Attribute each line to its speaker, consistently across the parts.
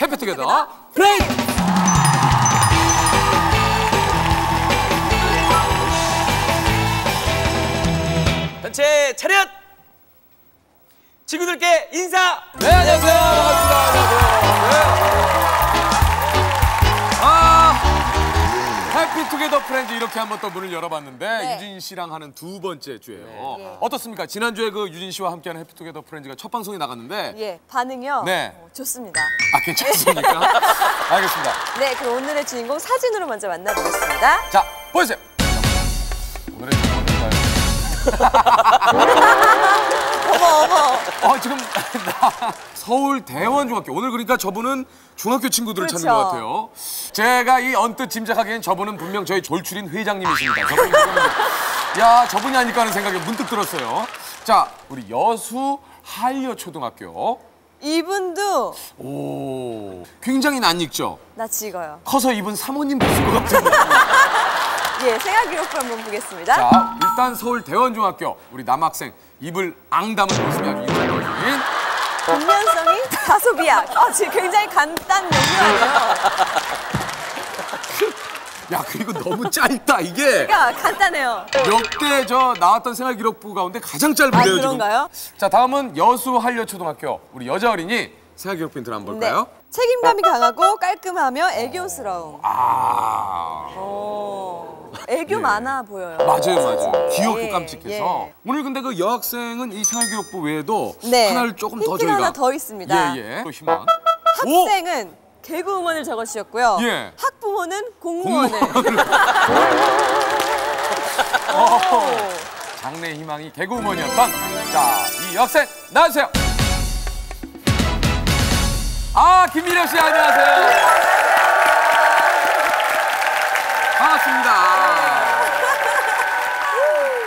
Speaker 1: 해피투게더 프렌즈!
Speaker 2: 전체 차렷! 친구들께 인사!
Speaker 1: 네, 안녕하세요. 반갑습니다. 안녕하세요. 네. 아, 해피투게더 프렌즈 이렇게 한번 또 문을 열어봤는데
Speaker 3: 네.
Speaker 1: 유진 씨랑 하는 두 번째 주예요. 어떻습니까? 지난주에 그 유진 씨와 함께하는 해피투게더 프렌즈가 첫 방송이 나갔는데
Speaker 3: 예, 반응이요?
Speaker 1: 네.
Speaker 3: 어, 좋습니다.
Speaker 1: 아, 괜찮습니까? 알겠습니다.
Speaker 3: 네, 그럼 오늘의 주인공 사진으로 먼저 만나보겠습니다.
Speaker 1: 자, 보여주세요. 오늘의 주인공은 누가요?
Speaker 3: 어,
Speaker 1: 지금 나 서울 대원중학교. 오늘 그러니까 저분은 중학교 친구들을 찾는
Speaker 3: 그렇죠.
Speaker 1: 것 같아요. 제가 이 언뜻 짐작하기엔 저분은 분명 저희 졸출인 회장님이십니다. 저분이 야, 저분이 아닐까 하는 생각이 문득 들었어요. 자, 우리 여수 하이어 초등학교.
Speaker 3: 이분도
Speaker 1: 오, 굉장히 낯익죠?
Speaker 3: 나 찍어요.
Speaker 1: 커서 이분 사모님 됐을 것 같은데.
Speaker 3: 예, 생활 기록부 한번 보겠습니다.
Speaker 1: 자, 일단 서울 대원중학교 우리 남학생 입을 앙담은 모습이 아주 인상적인
Speaker 3: 분면성이 다소 비약. 아, 지금 굉장히 간단 명료하네요.
Speaker 1: 야 그리고 너무 짧다 이게
Speaker 3: 그러니까 간단해요.
Speaker 1: 역대 저 나왔던 생활 기록부 가운데 가장 짧은데요
Speaker 3: 아,
Speaker 1: 지금
Speaker 3: 그런가요?
Speaker 1: 자 다음은 여수 한려초등학교 우리 여자 어린이 생활 기록부 힌트를 한번
Speaker 3: 네.
Speaker 1: 볼까요?
Speaker 3: 책임감이 강하고 깔끔하며 애교스러움.
Speaker 1: 아
Speaker 3: 오, 애교 많아 보여요.
Speaker 1: 맞아요 맞아요 귀엽고
Speaker 3: 예,
Speaker 1: 깜찍해서
Speaker 3: 예.
Speaker 1: 오늘 근데 그 여학생은 이 생활기록부 외에도
Speaker 3: 네.
Speaker 1: 하나를 조금 더 저희가
Speaker 3: 하나 더 있습니다.
Speaker 1: 예 예 또 희망 오!
Speaker 3: 학생은 개그우먼을 적어주셨고요.
Speaker 1: 예.
Speaker 3: 학부모는 공무원을.
Speaker 1: 장래 희망이 개그우먼이었던 자 이 여학생 나와주세요. 아 김미려 씨 안녕하세요. 반갑습니다.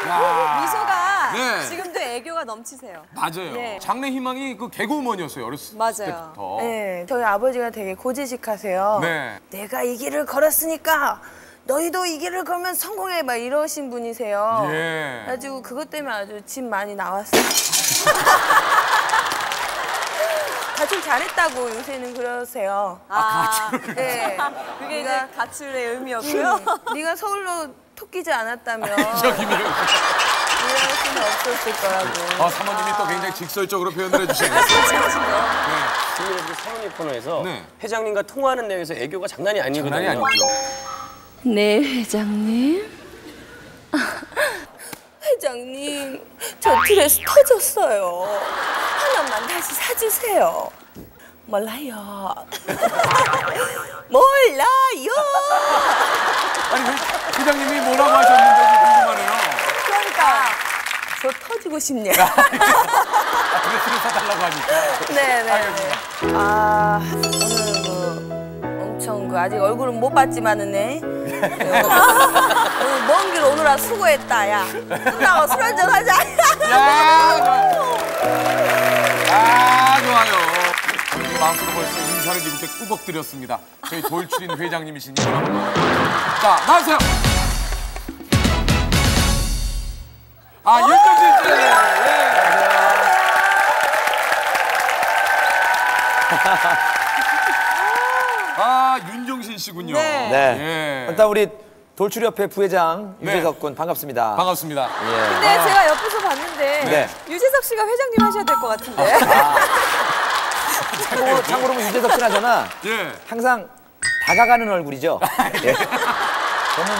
Speaker 1: 야,
Speaker 3: 미소가
Speaker 1: 네.
Speaker 3: 지금도 애교가 넘치세요.
Speaker 1: 맞아요.
Speaker 3: 네.
Speaker 1: 장래 희망이 그 개그우먼이었어요 어렸을
Speaker 3: 맞아요.
Speaker 1: 때부터.
Speaker 4: 네, 저희 아버지가 되게 고지식하세요.
Speaker 1: 네.
Speaker 4: 내가 이 길을 걸었으니까 너희도 이 길을 걸면 성공해 막 이러신 분이세요.
Speaker 1: 예.
Speaker 4: 그래가지고 그것 때문에 아주 집 많이 나왔어요. 가출 잘했다고 요새는 그러세요.
Speaker 3: 아,
Speaker 4: 네.
Speaker 3: 그게 이제 가출의 의미였고요.
Speaker 4: 네가 서울로 토끼지 않았다면. 이럴 수는 없었을 거라고.
Speaker 1: 어, 사모님이 또 굉장히 직설적으로 표현을 해주시네요.
Speaker 2: 씨 사모님 코너에서
Speaker 1: 네.
Speaker 2: 회장님과 통화하는 내용에서 애교가 장난이 아니거든요.
Speaker 1: 장난이 아니죠.
Speaker 5: 네, 회장님.
Speaker 4: 회장님, 저 드레스 터졌어요. 하나만 다시 사주세요. 몰라요. 몰라요.
Speaker 1: 아니 회- 회장님이 뭐라고 하셨는지 궁금하네요.
Speaker 4: 그러니까 저 터지고 싶네요.
Speaker 1: 아, 드레스를 사달라고 하니까.
Speaker 4: 네네.
Speaker 1: 알겠습니다.
Speaker 4: 아그 그 아직 얼굴은 못 봤지만은 네. 오늘 먼길 오느라 수고했다 야. 끝나고 술 한잔 하자.
Speaker 1: 야. 아, 좋아요. 저희 마음속으로 벌써 인사를 이렇게 꾸벅 드렸습니다. 저희 돌출인 회장님이시니. 자, 나와주세요. 아, 윤정진 씨. 예. 아, 윤종신 씨군요.
Speaker 3: 네.
Speaker 6: 네.
Speaker 1: 예.
Speaker 6: 일단 우리 돌출협회 부회장
Speaker 1: 네.
Speaker 6: 유재석 군 반갑습니다.
Speaker 1: 반갑습니다.
Speaker 6: 예.
Speaker 3: 근데 제가 옆에서 봤는데
Speaker 6: 네.
Speaker 3: 유재석 씨가 회장님 하셔야 될 것 같은데.
Speaker 6: 참고로, 참고로 뭐 유재석 씨나저나
Speaker 1: 예.
Speaker 6: 항상 다가가는 얼굴이죠. 예. 저는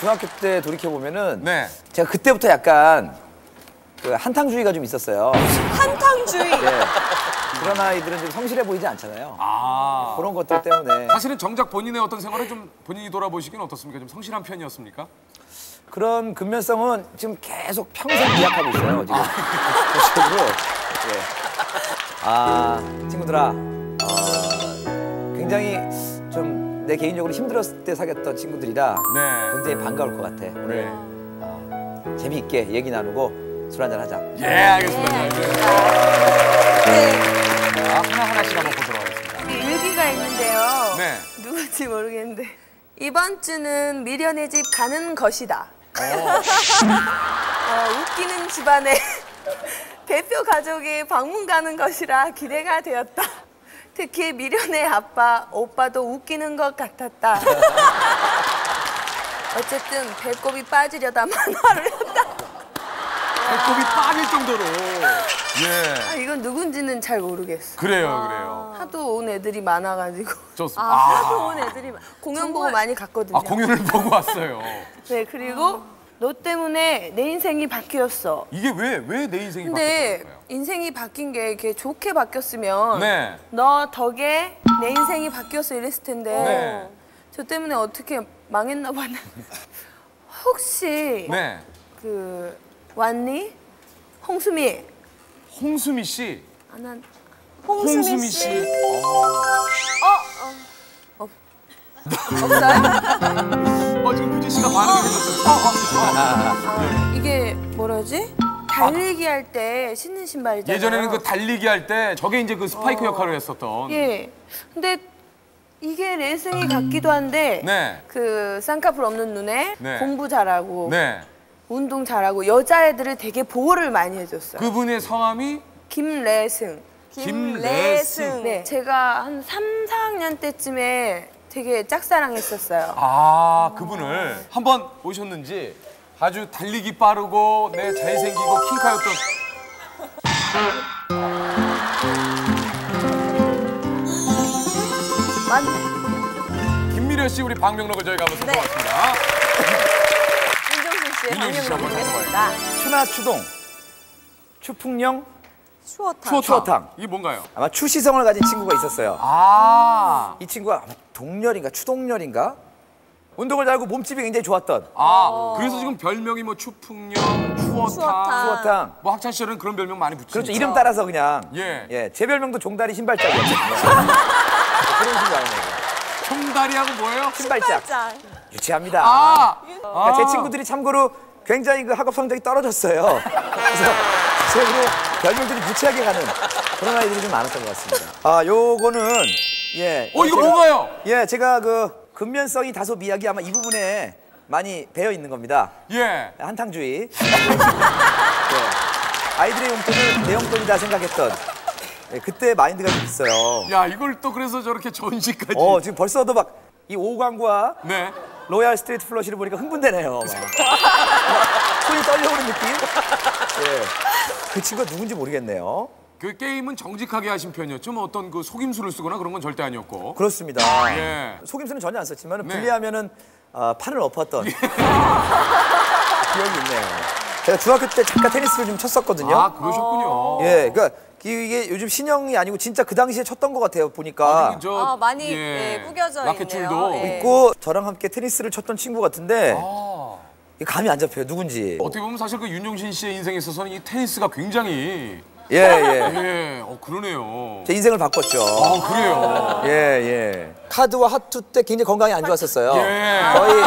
Speaker 6: 중학교 때 돌이켜 보면은
Speaker 1: 네.
Speaker 6: 제가 그때부터 약간 그 한탕주의가 좀 있었어요.
Speaker 3: 한탕주의.
Speaker 6: 예. 그런 아이들은 좀 성실해 보이지 않잖아요.
Speaker 1: 아.
Speaker 6: 그런 것들 때문에
Speaker 1: 사실은 정작 본인의 어떤 생활을 좀 본인이 돌아보시기는 어떻습니까? 좀 성실한 편이었습니까?
Speaker 6: 그런 근면성은 지금 계속 평생 미약하고 있어요. 지금. 그쪽으로. 예. 아 친구들아, 어, 굉장히 좀 내 개인적으로 힘들었을 때 사귀었던 친구들이라
Speaker 1: 네.
Speaker 6: 굉장히 반가울 것 같아. 오늘
Speaker 1: 네.
Speaker 6: 어, 재미있게 얘기 나누고 술 한잔 하자.
Speaker 1: 예, 알겠습니다. 네.
Speaker 3: 네.
Speaker 1: 자, 하나하나씩 한번 보도록 하겠습니다.
Speaker 4: 일기가 있는데요.
Speaker 1: 네.
Speaker 4: 누군지 모르겠는데 이번 주는 미련의 집 가는 것이다. 어, 웃기는 집안의 대표 가족이 방문 가는 것이라 기대가 되었다. 특히 미련의 아빠 오빠도 웃기는 것 같았다. 어쨌든 배꼽이 빠지려다 만화를 했다.
Speaker 1: 배꼽이 빠질 정도로. 예.
Speaker 4: 아, 이건 누군지는 잘 모르겠어.
Speaker 1: 그래요, 그래요.
Speaker 4: 하도 온 애들이 많아가지고
Speaker 1: 좋습니다.
Speaker 3: 아,
Speaker 1: 아,
Speaker 3: 하도 온 애들이 많-
Speaker 4: 공연 보고 많이 갔거든요.
Speaker 1: 아, 공연을 보고 왔어요.
Speaker 4: 네 그리고 너 때문에 내 인생이 바뀌었어.
Speaker 1: 이게 왜, 왜 내 인생이
Speaker 4: 근데
Speaker 1: 거예요?
Speaker 4: 인생이 바뀐 게 이렇게 좋게 바뀌었으면
Speaker 1: 네.
Speaker 4: 너 덕에 내 인생이 바뀌었어 이랬을 텐데
Speaker 1: 네.
Speaker 4: 저 때문에 어떻게 망했나 봐는 혹시
Speaker 1: 네.
Speaker 4: 그 왔니? 홍수미
Speaker 1: 홍수미 씨.
Speaker 4: 아 난
Speaker 1: 홍수미 씨.
Speaker 4: 없어요?
Speaker 1: 어, 지금 유진 씨가 반응이 해줬어요. 어, 어,
Speaker 4: 아, 이게 뭐라지? 달리기 할때 신는 신발이잖아요.
Speaker 1: 예전에는 그 달리기 할 때 저게 이제 그 스파이크 역할을 했었던.
Speaker 4: 예. 근데 이게 레슨이 같기도 한데
Speaker 1: 네.
Speaker 4: 그 쌍꺼풀 없는 눈에
Speaker 1: 네.
Speaker 4: 공부 잘하고
Speaker 1: 네.
Speaker 4: 운동 잘하고 여자애들을 되게 보호를 많이 해줬어요.
Speaker 1: 그분의 성함이
Speaker 4: 김래승.
Speaker 1: 김래승.
Speaker 4: 네. 제가 한 3, 4학년 때쯤에 되게 짝사랑했었어요.
Speaker 1: 아, 그분을 한번 오셨는지 아주 달리기 빠르고 네, 잘생기고 킹카였던. 김미려 씨 우리 방명록을 저희가 한번
Speaker 3: 네.
Speaker 1: 살펴봤습니다.
Speaker 3: 윤 방명록
Speaker 1: 한번
Speaker 3: 보겠습니다.
Speaker 6: 추나 추동, 추풍령,
Speaker 3: 추어탕.
Speaker 1: 추어탕.
Speaker 6: 추어탕.
Speaker 1: 이게 뭔가요?
Speaker 6: 아마 추시성을 가진 친구가 있었어요.
Speaker 1: 아,
Speaker 6: 이 친구가 아마 동렬인가 추동렬인가? 운동을 잘하고 몸집이 굉장히 좋았던
Speaker 1: 아, 그래서 지금 별명이 뭐 추풍령, 추어탕.
Speaker 3: 추어탕.
Speaker 6: 추어탕.
Speaker 1: 뭐 학창 시절은 그런 별명 많이 붙이죠.
Speaker 6: 그렇죠. 이름 따라서 그냥
Speaker 1: 예.
Speaker 6: 제 별명도 종다리 신발짝이었거든요. 그런 식으로 하는 거예요.
Speaker 1: 총다리하고 뭐예요?
Speaker 6: 신발짝.
Speaker 3: 짝.
Speaker 6: 유치합니다.
Speaker 1: 아,
Speaker 6: 그러니까 제 친구들이 참고로 굉장히 그 학업 성적이 떨어졌어요. 그래서 제로 별명들이 무치하게 가는 그런 아이들이 좀 많았던 것 같습니다. 아, 요거는 예.
Speaker 1: 어 이거
Speaker 6: 제가-
Speaker 1: 뭔가요?
Speaker 6: 예, 제가 그 근면성이 다소 미약이 아마 이 부분에 많이 배어 있는 겁니다.
Speaker 1: 예.
Speaker 6: 한탕주의. 예. 아이들의 용돈을 내 용돈이다 생각했던 예, 그때 마인드가 좀 있어요.
Speaker 1: 야 이걸 또 그래서 저렇게 전시까지.
Speaker 6: 어, 지금 벌써도 막 이 오광과
Speaker 1: 네.
Speaker 6: 로얄 스트레이트 플러시를 보니까 흥분되네요. 손이 떨려오는 느낌? 예. 그 친구가 누군지 모르겠네요.
Speaker 1: 그 게임은 정직하게 하신 편이었죠. 뭐 어떤 그 속임수를 쓰거나 그런 건 절대 아니었고.
Speaker 6: 그렇습니다.
Speaker 1: 예.
Speaker 6: 속임수는 전혀 안 썼지만
Speaker 1: 네.
Speaker 6: 분리하면은 아, 판을 엎었던 기억이 있네요. 제가 중학교 때 잠깐 테니스를 좀 쳤었거든요.
Speaker 1: 아 그러셨군요.
Speaker 6: 예, 그러니까 이게 요즘 신형이 아니고 진짜 그 당시에 쳤던 것 같아요. 보니까.
Speaker 1: 저,
Speaker 3: 아, 많이, 예, 구겨져
Speaker 1: 라켓줄도
Speaker 3: 있네요. 예.
Speaker 6: 있고 저랑 함께 테니스를 쳤던 친구 같은데
Speaker 1: 아,
Speaker 6: 감이 안 잡혀요. 누군지.
Speaker 1: 어떻게 보면 사실 그 윤종신 씨의 인생에 있어서는 이 테니스가 굉장히
Speaker 6: 예, 예.
Speaker 1: 예, 어 그러네요.
Speaker 6: 제 인생을 바꿨죠.
Speaker 1: 아 그래요.
Speaker 6: 예, 예. 카드와 하투 때 굉장히 건강이 안 좋았었어요.
Speaker 1: 예.
Speaker 6: 거의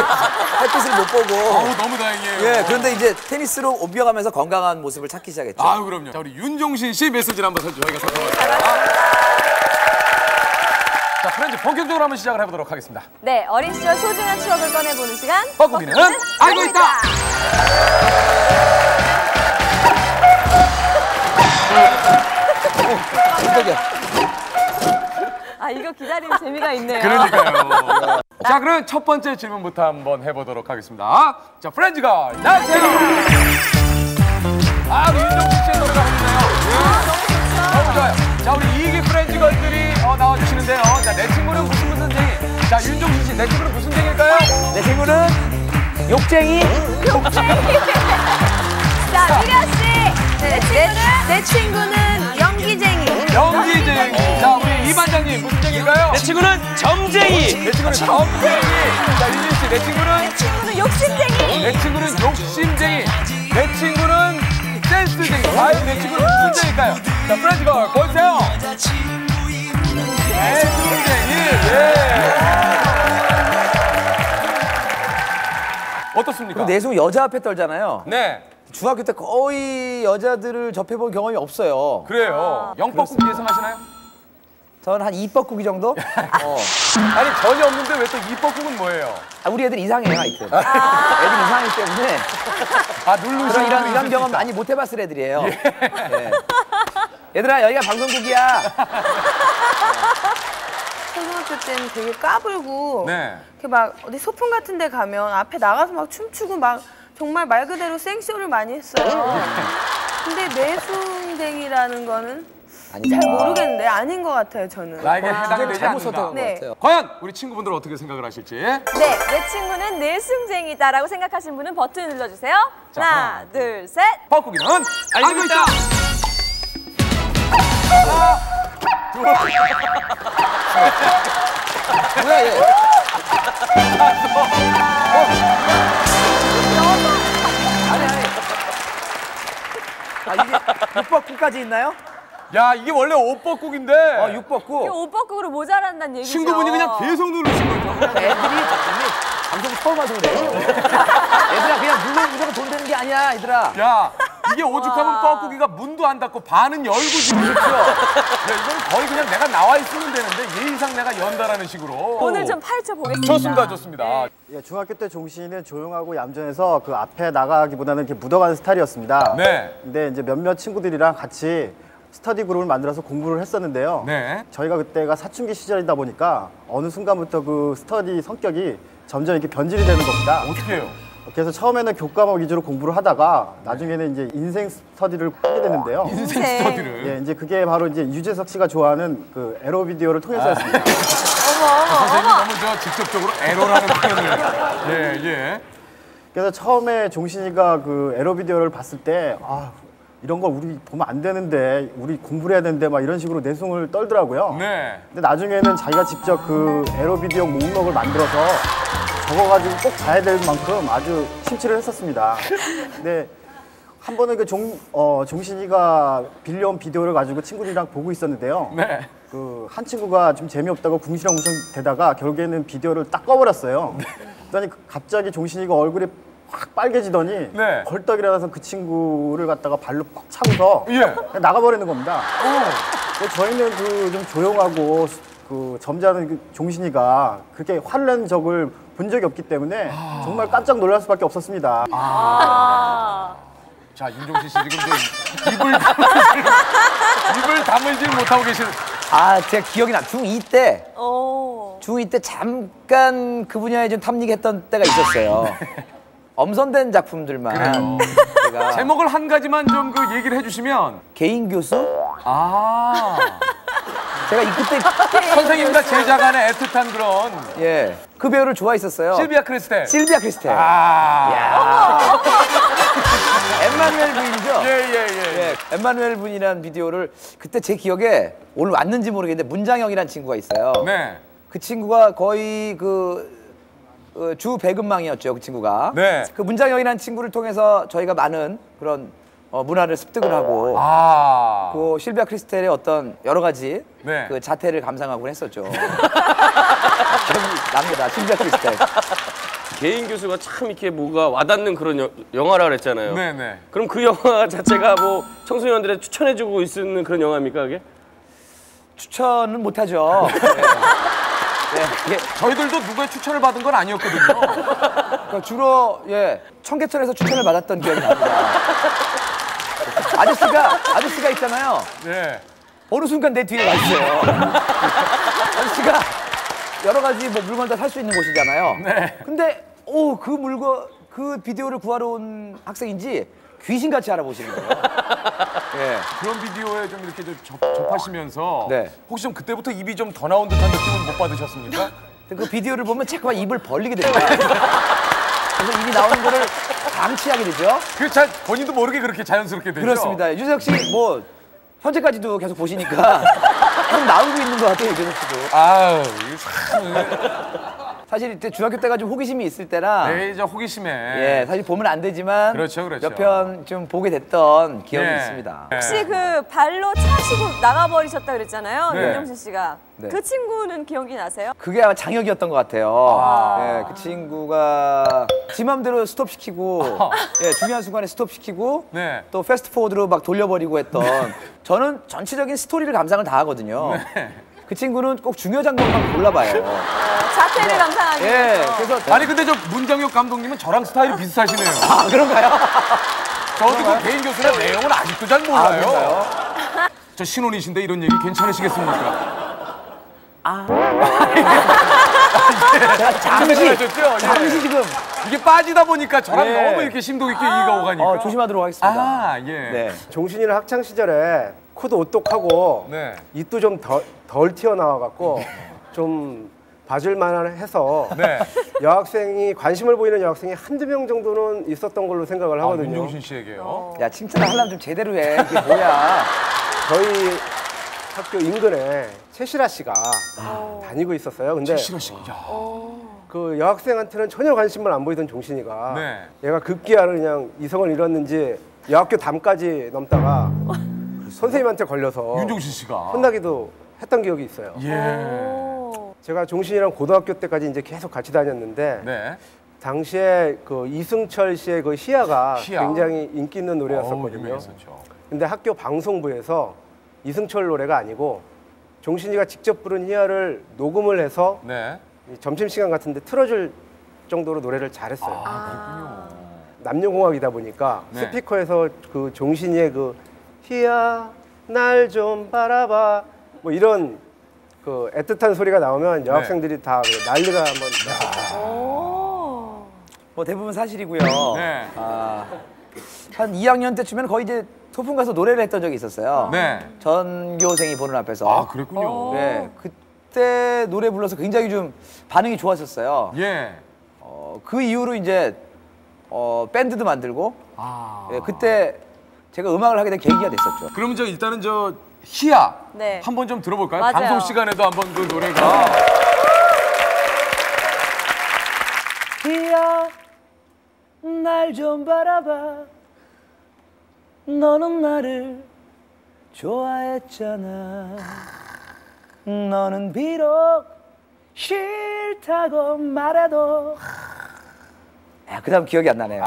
Speaker 6: 햇빛을 못 보고.
Speaker 1: 아우 너무 다행이에요.
Speaker 6: 예, 그런데 이제 테니스로 옮겨가면서 건강한 모습을 찾기 시작했죠.
Speaker 1: 아유 그럼요. 자 우리 윤종신 씨 메시지를 한번 살- 저희가 살펴봤습니다. 자 프렌즈 본격적으로 한번 시작을 해보도록 하겠습니다.
Speaker 3: 네, 어린 시절 소중한 추억을 꺼내보는 시간.
Speaker 1: 뻐꾸기는 알고 있다.
Speaker 6: 깜짝이야.
Speaker 3: 아, 기다리는 재미가 있네요.
Speaker 1: 그러니까요. 자, 그럼 첫 번째 질문부터 한번 해보도록 하겠습니다. 자, 프렌즈가 나세요. 아, 윤정수 씨의 노래가 흐르네요. 예. 너무 좋아요. 자, 우리 이기 프렌즈 걸들이 어, 나와주시는데요. 자, 내 친구는 무슨 무슨 쟁이. 자, 윤정수 씨, 내 친구는 무슨 쟁일까요?
Speaker 6: 내 친구는 욕쟁이.
Speaker 3: 자, 미려 씨.
Speaker 4: 네, 내, 내 친구는 연기쟁이.
Speaker 1: 자, 우리 이 반장님 무슨 쟁일까요?
Speaker 2: 내 친구는 점쟁이.
Speaker 1: 내 친구는 점쟁이. 자, 윤진 씨, 내 친구는
Speaker 3: 친구는 욕심쟁이.
Speaker 1: 내 친구는 욕심쟁이. 내 친구는 센스쟁이. 과연 내 친구는 무슨 쟁일까요? 자, 프렌즈 걸 보세요. 센스쟁이. 예. 어떻습니까?
Speaker 6: 내숭 여자 앞에 떨잖아요.
Speaker 1: 네,
Speaker 6: 중학교 때 거의 여자들을 접해본 경험이 없어요.
Speaker 1: 그래요. 영법국 예상하시나요?
Speaker 6: 저는 한 이뻐꾸기 정도? 어.
Speaker 1: 아니 전혀 없는데 왜 또 이법국은 뭐예요?
Speaker 6: 아, 우리 애들 이상해요, 하여튼. 애들 이상하기 때문에
Speaker 1: 아 누르시는
Speaker 6: 그런 이런, 이런 경험. 많이 못 해봤을 애들이에요. 예. 얘들아, 여기가 방송국이야.
Speaker 4: 초등학교 때는 되게 까불고
Speaker 1: 네.
Speaker 4: 이렇게 막 어디 소풍 같은 데 가면 앞에 나가서 막 춤추고 막 정말 말 그대로 생쇼를 많이 했어요. 근데 내숭댕이라는 거는
Speaker 6: 아니다.
Speaker 4: 잘 모르겠는데 아닌 것 같아요 저는.
Speaker 1: 나에게 해당이 되지
Speaker 6: 잘못
Speaker 1: 않는다.
Speaker 6: 선택한
Speaker 4: 네.
Speaker 6: 같아요.
Speaker 1: 과연 우리 친구분들은 어떻게 생각을 하실지.
Speaker 3: 네, 내 친구는 내숭쟁이다라고 생각하신 분은 버튼 눌러주세요.
Speaker 1: 자,
Speaker 3: 하나,
Speaker 1: 하나,
Speaker 3: 둘, 셋.
Speaker 1: 뻐꾸기는
Speaker 2: 알고 있다.
Speaker 6: 뭐야 얘? 아니 아 이게 육박구까지 있나요?
Speaker 1: 야 이게 원래 옷뻐국인데
Speaker 6: 어 육박구.
Speaker 3: 오빠국으로 모자란다는 얘기죠.
Speaker 1: 친구분이 그냥 계속 누르신 거죠.
Speaker 6: 애들이 방송 처음 와서 그래요. 얘들아 그냥 물론 무조건 돈 되는 게 아니야 얘들아.
Speaker 1: 야 이게 오죽하면 뻐꾸기가 문도 안 닫고 반은 열고 지금 그렇죠. 야 이건 거의 그냥 내가 나와 있으면 되는데 예의상 내가 연다라는 식으로.
Speaker 3: 오늘 좀 파헤쳐 보겠습니다.
Speaker 1: 좋습니다, 좋습니다.
Speaker 7: 예, 중학교 때 종신이는 조용하고 얌전해서 그 앞에 나가기보다는 이렇게 묻어가는 스타일이었습니다.
Speaker 1: 네.
Speaker 7: 근데 이제 몇몇 친구들이랑 같이 스터디 그룹을 만들어서 공부를 했었는데요.
Speaker 1: 네.
Speaker 7: 저희가 그때가 사춘기 시절이다 보니까 어느 순간부터 그 스터디 성격이 점점 이렇게 변질이 되는 겁니다.
Speaker 1: 어떻게 해요?
Speaker 7: 그래서 처음에는 교과목 위주로 공부를 하다가 나중에는 이제 인생 스터디를 하게 됐는데요.
Speaker 1: 인생
Speaker 3: 네.
Speaker 1: 스터디를.
Speaker 7: 예, 이제 그게 바로 이제 유재석 씨가 좋아하는 그 에로 비디오를 통해서였습니다.
Speaker 1: 선생님 너무 저 직접적으로 에러라는 표현을. 예, 예.
Speaker 7: 그래서 처음에 종신이가 그 에로 비디오를 봤을 때 아, 이런 걸 우리 보면 안 되는데 우리 공부를 해야 되는데 막 이런 식으로 내숭을 떨더라고요.
Speaker 1: 네.
Speaker 7: 근데 나중에는 자기가 직접 그 에로 비디오 목록을 만들어서 적어가지고 꼭 봐야 될 만큼 아주 심취를 했었습니다. 근데 한 번은 그 종, 어, 종신이가 빌려온 비디오를 가지고 친구들이랑 보고 있었는데요.
Speaker 1: 네.
Speaker 7: 그 한 친구가 좀 재미없다고 궁시렁궁시렁 대다가 결국에는 비디오를 딱 꺼버렸어요. 그러더니 갑자기 종신이가 얼굴이 확 빨개지더니
Speaker 1: 네.
Speaker 7: 벌떡 일어나서 그 친구를 갖다가 발로 꽉 차고서
Speaker 1: 예.
Speaker 7: 나가버리는 겁니다. 근데 저희는 그 좀 조용하고 수- 그 점잖은 그 종신이가 그렇게 화를 낸 적을 본 적이 없기 때문에 정말 깜짝 놀랄 수밖에 없었습니다.
Speaker 1: 자, 윤종신 씨 지금 저 입을 입을 다물질 못하고 계시는.
Speaker 6: 아 제가 기억이 나. 중2 때
Speaker 3: 오.
Speaker 6: 중2 때 잠깐 그 분야에 좀 탐닉했던 때가 있었어요. 엄선된 작품들만 제가
Speaker 1: 제목을 한 가지만 좀 그 얘기를 해주시면.
Speaker 6: 개인 교수
Speaker 1: 아.
Speaker 6: 제가 이 그때
Speaker 1: 선생님과 제자 간의 애틋한 그런.
Speaker 6: 예 그 배우를 좋아했었어요.
Speaker 1: 실비아 크리스텔.
Speaker 6: 실비아 크리스텔.
Speaker 1: 아.
Speaker 6: 엠마누엘 부인이죠.
Speaker 1: 예, 예, 예.
Speaker 6: 예, 엠마누엘 분이라는 비디오를 그때 제 기억에 오늘 왔는지 모르겠는데 문장영이라는 친구가 있어요.
Speaker 1: 네.
Speaker 6: 그 친구가 거의 그, 어, 주 배급망이었죠, 그 친구가.
Speaker 1: 네.
Speaker 6: 그 문장영이라는 친구를 통해서 저희가 많은 그런 어, 문화를 습득을 하고
Speaker 1: 아.
Speaker 6: 그 실비아 크리스텔의 어떤 여러 가지
Speaker 1: 네.
Speaker 6: 그 자태를 감상하곤 했었죠. 납니다, 실비아 크리스텔.
Speaker 2: 개인 교수가 참 이렇게 뭐가 와닿는 그런 여- 영화라 그랬잖아요.
Speaker 1: 네네.
Speaker 2: 그럼 그 영화 자체가 뭐 청소년들의 추천해주고 있는 그런 영화입니까 그게?
Speaker 6: 추천은 못하죠. 네. 네, 그게
Speaker 1: 저희들도 누구의 추천을 받은 건 아니었거든요.
Speaker 6: 그러니까 주로 예 청계천에서 추천을 받았던 기억이 납니다. 아저씨가 아저씨가 있잖아요.
Speaker 1: 네.
Speaker 6: 어느 순간 내 뒤에 와 있어요. 아저씨가 여러 가지 뭐 물건들 살수 있는 곳이잖아요.
Speaker 1: 네.
Speaker 6: 근데 오 그 물건 그 비디오를 구하러 온 학생인지 귀신같이 알아보시는 거예요. 예.
Speaker 1: 그런 비디오에 좀 이렇게 좀 접, 접하시면서
Speaker 6: 네.
Speaker 1: 혹시 좀 그때부터 입이 좀 더 나온 듯한 느낌은 못 받으셨습니까?
Speaker 6: 그 비디오를 보면 자꾸만 입을 벌리게 됩니다. 그래서 입이 나오는 거를 방치하게 되죠.
Speaker 1: 그잘 본인도 모르게 그렇게 자연스럽게 되죠.
Speaker 6: 그렇습니다. 유재석 씨 뭐 현재까지도 계속 보시니까 좀 나오고 있는 것 같아요, 유재석 씨도.
Speaker 1: 아유, 이거 참.
Speaker 6: 사실 이때 중학교 때가 좀 호기심이 있을 때라
Speaker 1: 네, 저 호기심에.
Speaker 6: 예, 사실 보면 안 되지만
Speaker 1: 그렇죠, 그렇죠.
Speaker 6: 몇 편 좀 보게 됐던 기억이
Speaker 1: 네.
Speaker 6: 있습니다.
Speaker 1: 네.
Speaker 3: 혹시 그 발로 차시고 나가버리셨다 그랬잖아요.
Speaker 1: 네.
Speaker 3: 윤종신 씨가.
Speaker 6: 네.
Speaker 3: 그 친구는 기억이 나세요?
Speaker 6: 그게 아마 장혁이었던 것 같아요. 예, 그 친구가 지 맘대로 스톱시키고 예, 중요한 순간에 스톱시키고
Speaker 1: 네.
Speaker 6: 또 패스트포워드로 막 돌려버리고 했던 저는 전체적인 스토리를 감상을 다 하거든요.
Speaker 1: 네.
Speaker 6: 그 친구는 꼭 중요 장면만 골라봐요.
Speaker 3: 어, 자태를 감상하기
Speaker 6: 예,
Speaker 3: 위해서.
Speaker 6: 그래서
Speaker 1: 아니 근데 저 문장혁 감독님은 저랑 스타일이 비슷하시네요.
Speaker 6: 아 그런가요?
Speaker 1: 저도 그 개인 교수의 내용은 아직도
Speaker 6: 잘아
Speaker 1: 몰라요.
Speaker 6: 그런가요?
Speaker 1: 저 신혼이신데 이런 얘기 괜찮으시겠습니까?
Speaker 6: 제가 잠시
Speaker 1: 하셨죠? 예.
Speaker 6: 잠시 지금
Speaker 1: 이게 빠지다 보니까 저랑
Speaker 6: 예.
Speaker 1: 너무 이렇게 심도 있게 이해가 오가니까.
Speaker 6: 어, 조심하도록 하겠습니다.
Speaker 1: 아, 예.
Speaker 6: 네.
Speaker 8: 종신이는 학창 시절에 코도 오똑하고
Speaker 1: 네.
Speaker 8: 입도 좀덜 튀어나와 갖고 좀 봐줄만한 해서
Speaker 1: 네.
Speaker 8: 여학생이 관심을 보이는 여학생이 한두 명 정도는 있었던 걸로 생각을
Speaker 1: 아,
Speaker 8: 하거든요.
Speaker 1: 윤종신 씨에게요.
Speaker 6: 야 칭찬을 하려면 좀 제대로 해. 이게 뭐야?
Speaker 8: 저희 학교 인근에 최시라 씨가 다니고 있었어요. 근데
Speaker 1: 싫어 씨. 야.
Speaker 8: 그 여학생한테는 전혀 관심을 안 보이던 종신이가
Speaker 1: 네.
Speaker 8: 얘가 급기야를 그냥 이성을 잃었는지 여학교 담까지 넘다가 선생님한테 걸려서
Speaker 1: 윤종신 씨가.
Speaker 8: 혼나기도 했던 기억이 있어요.
Speaker 1: 예.
Speaker 8: 제가 종신이랑 고등학교 때까지 이제 계속 같이 다녔는데
Speaker 1: 네.
Speaker 8: 당시에 그 이승철 씨의 그 희야가
Speaker 1: 희야.
Speaker 8: 굉장히 인기 있는 노래였었거든요.
Speaker 1: 유명했었죠.
Speaker 8: 근데 학교 방송부에서 이승철 노래가 아니고 종신이가 직접 부른 희야를 녹음을 해서
Speaker 1: 네.
Speaker 8: 이 점심시간 같은데 틀어줄 정도로 노래를 잘했어요.
Speaker 1: 아,
Speaker 8: 남녀공학이다 보니까
Speaker 1: 네.
Speaker 8: 스피커에서 그 종신이의 그 희야 날 좀 바라봐 뭐 이런 그 애틋한 소리가 나오면 여학생들이 다그 난리가 한번.
Speaker 6: 뭐 대부분 사실이고요.
Speaker 1: 네.
Speaker 6: 아, 한 2학년 때쯤에는 거의 이제 소풍 가서 노래를 했던 적이 있었어요.
Speaker 1: 네.
Speaker 6: 전교생이 보는 앞에서.
Speaker 1: 아, 그랬군요.
Speaker 6: 네, 그때 노래 불러서 굉장히 좀 반응이 좋았었어요.
Speaker 1: 예.
Speaker 6: 어, 그 이후로 이제 어, 밴드도 만들고
Speaker 1: 아.
Speaker 6: 예, 그때 제가 음악을 하게 된 계기가 됐었죠.
Speaker 1: 그러면 저 일단은 저 희야
Speaker 3: 네.
Speaker 1: 한번 좀 들어볼까요?
Speaker 3: 맞아요.
Speaker 1: 방송 시간에도 한번 그 노래가
Speaker 6: 희야 날 좀 바라봐 너는 나를 좋아했잖아 너는 비록 싫다고 말해도 아, 그 다음 기억이 안 나네요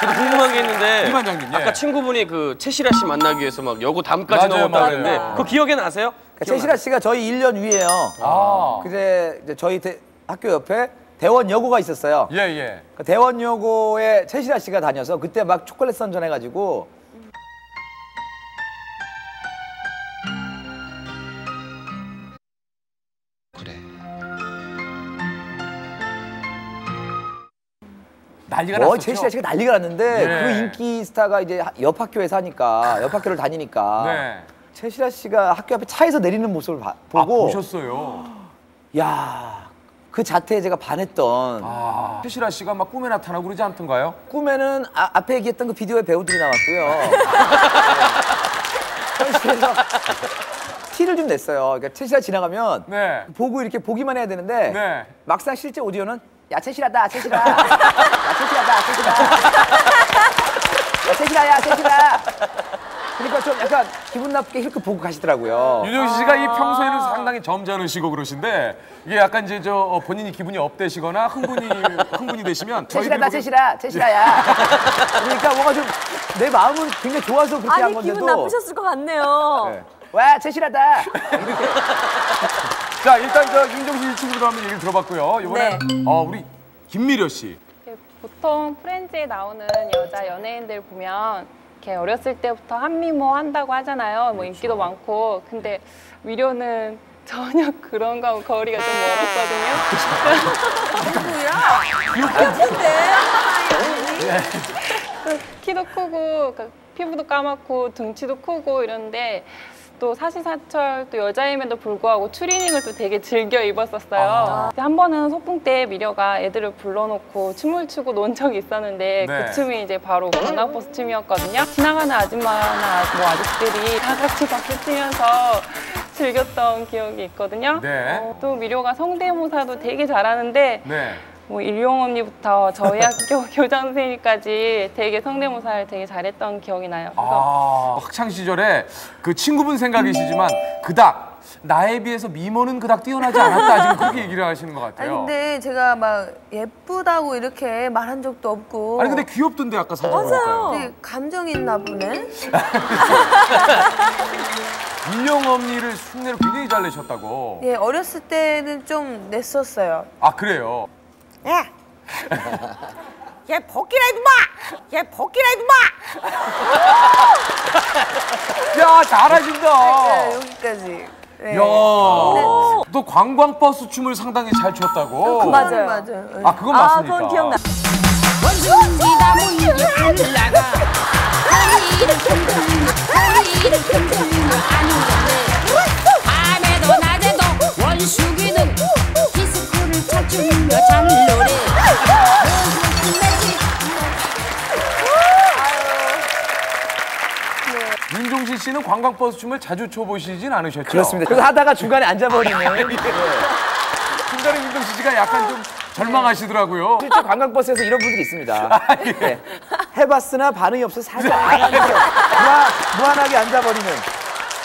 Speaker 2: 저도 궁금한 게 있는데
Speaker 1: 이 반장님, 예.
Speaker 2: 아까 친구분이 그 최시라 씨 만나기 위해서 막 여고 담까지
Speaker 1: 맞아요,
Speaker 2: 넘었다
Speaker 1: 맞아요.
Speaker 2: 그랬는데 그거 기억에 나세요?
Speaker 6: 그러니까 최시라 씨가 저희 1년 위에요
Speaker 1: 아.
Speaker 6: 그제 이제 저희 대- 학교 옆에 대원 여고가 있었어요
Speaker 1: 예, 예.
Speaker 6: 그 대원 여고에 최시라 씨가 다녀서 그때 막 초콜릿 선전해가지고
Speaker 1: 난리가
Speaker 6: 어,
Speaker 1: 났었죠.
Speaker 6: 최시라 씨가 난리가 났는데
Speaker 1: 네.
Speaker 6: 그 인기 스타가 이제 하- 옆 학교에 사니까 옆 학교를 다니니까
Speaker 1: 네.
Speaker 6: 최시라 씨가 학교 앞에 차에서 내리는 모습을 봐-
Speaker 1: 아,
Speaker 6: 보고
Speaker 1: 보셨어요.
Speaker 6: 야, 그 자태에 제가 반했던
Speaker 1: 아. 최시라 씨가 막 꿈에 나타나고 그러지 않던가요?
Speaker 6: 꿈에는 아- 앞에 얘기했던 그 비디오의 배우들이 나왔고요. 현실에서 티를 좀 냈어요. 그러니까 최시라 지나가면
Speaker 1: 네.
Speaker 6: 보고 이렇게 보기만 해야 되는데
Speaker 1: 네.
Speaker 6: 막상 실제 오디오는 야 최시라다 최시라 야 최시라다 최시라 야 최시라야 최시라 그러니까 좀 약간 기분 나쁘게 힐끗 보고 가시더라고요.
Speaker 1: 윤정신 씨가 이 평소에는 상당히 점잖으시고 그러신데 이게 약간 이제 저 어, 본인이 기분이 업되시거나 흥분이 흥분이 되시면
Speaker 6: 최시라다
Speaker 1: 보기-
Speaker 6: 최시라 최시라야 그러니까 뭔가 좀 내 마음은 굉장히 좋아서 그렇게 한
Speaker 3: 아니
Speaker 6: 건데도
Speaker 3: 기분 나쁘셨을 것 같네요.
Speaker 6: 네. 와 최시라다
Speaker 1: 자 일단 저 윤정신 씨 친구들 한번 얘기를 들어봤고요. 이번에 어, 우리 김미려 씨.
Speaker 9: 보통 프렌즈에 나오는 여자 연예인들 보면 이렇게 어렸을 때부터 한미모 한다고 하잖아요. 뭐 인기도 많고. 근데 미료는 전혀 그런 거 거리가 좀 멀었거든요. 그 키도 크고 그 피부도 까맣고 등치도 크고 이런데 또 사시사철 또 여자임에도 불구하고 추리닝을 또 되게 즐겨 입었었어요. 근데 한 번은 소풍 때 미려가 애들을 불러놓고 춤을 추고 논 적이 있었는데
Speaker 1: 네.
Speaker 9: 그 춤이 이제 바로 강남버스 춤이었거든요. 지나가는 아줌마나 뭐 아저씨들이 다 같이 박수 치면서 즐겼던 기억이 있거든요.
Speaker 1: 네.
Speaker 9: 어, 또 미료가 성대모사도 되게 잘하는데
Speaker 1: 네.
Speaker 9: 뭐 일용 언니부터 저희 학교 교장 선생님까지 되게 성대모사를 되게 잘했던 기억이 나요. 그래서
Speaker 1: 아, 학창 시절에 그 친구분 생각이시지만 그닥 나에 비해서 미모는 그닥 뛰어나지 않았다 지금 그렇게 얘기를 하시는 것
Speaker 4: 아니
Speaker 1: 같아요.
Speaker 4: 근데 제가 막 예쁘다고 이렇게 말한 적도 없고
Speaker 1: 아니 근데 귀엽던데 아까 사진 보니까요.
Speaker 4: 되게 감정이 있나 보네.
Speaker 1: 일용 언니를 흉내를 굉장히 잘 내셨다고.
Speaker 4: 예, 어렸을 때는 좀 냈었어요.
Speaker 1: 아 그래요.
Speaker 4: 야! 얘 복귀라 이놈아! 얘 복귀라 이놈아!
Speaker 1: 야 잘하신다.
Speaker 4: 네, 여기까지. 네.
Speaker 1: 야, 또 관광버스 춤을 상당히 잘 췄다고.
Speaker 3: 맞아요.
Speaker 4: 맞아요. 네.
Speaker 1: 아 그건
Speaker 3: 아,
Speaker 1: 맞습니까?
Speaker 3: 그건 기억나.
Speaker 5: 원숭이다 문이 올라가 허리를 흔들며 허리를 흔들며 아니겠네 밤에도 낮에도 원숭이는
Speaker 1: 윤종신 씨는 관광버스 춤을 자주 춰보시진 않으셨죠?
Speaker 6: 그렇습니다. 그래서 하다가 중간에 앉아버리는.
Speaker 1: 중간에 윤종신 씨가 약간 좀 절망하시더라고요.
Speaker 6: 실제 관광버스에서 이런 분들이 있습니다. 예. 해봤으나 반응이 없어서 살짝 안게 무한, 무한하게 앉아버리는